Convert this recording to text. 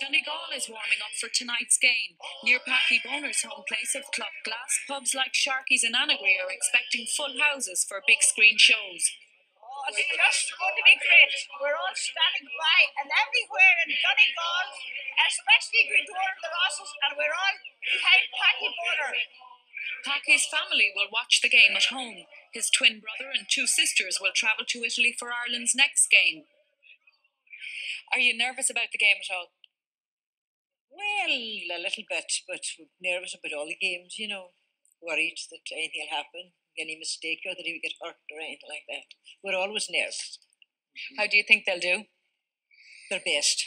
Donegal is warming up for tonight's game. Near Paddy Bonner's home place of Clock Glass, pubs like Sharky's and Annagry are expecting full houses for big screen shows. Oh, it's just going to be great. We're all standing by and everywhere in Donegal, especially Gweedore and the Rosses, and we're all behind Packy Bonner. Packy's family will watch the game at home. His twin brother and two sisters will travel to Italy for Ireland's next game. Are you nervous about the game at all? Well, a little bit, but nervous about all the games, you know. Worried that anything will happen, any mistake, or that he would get hurt or anything like that. We're always nervous. How do you think they'll do? Their best.